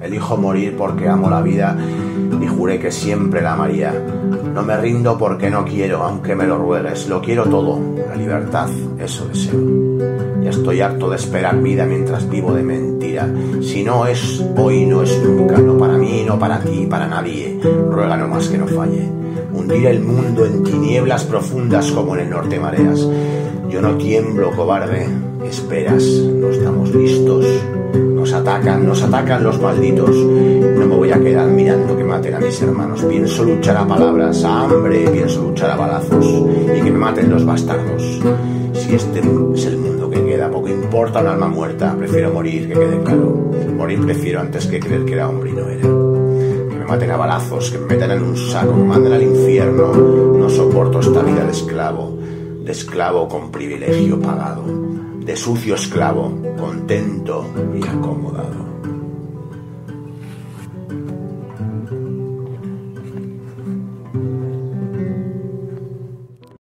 Elijo morir porque amo la vida y juré que siempre la amaría. No me rindo porque no quiero, aunque me lo ruegues. Lo quiero todo, la libertad, eso deseo. Ya estoy harto de esperar vida mientras vivo de mentira. Si no es hoy, no es nunca. Para ti, para nadie. Ruega no más que no falle. Hundir el mundo en tinieblas profundas como en el norte mareas. Yo no tiemblo, cobarde. Esperas, no estamos listos. Nos atacan, nos atacan los malditos. No me voy a quedar mirando que maten a mis hermanos. Pienso luchar a palabras, a hambre, pienso luchar a balazos y que me maten los bastardos. Si este es el mundo que queda, poco importa un alma muerta. Prefiero morir, que quede claro. Morir prefiero antes que creer que era hombre y no era. Maten a balazos, que me metan en un saco, me manden al infierno. No soporto esta vida de esclavo, de esclavo con privilegio pagado de sucio esclavo, contento y acomodado.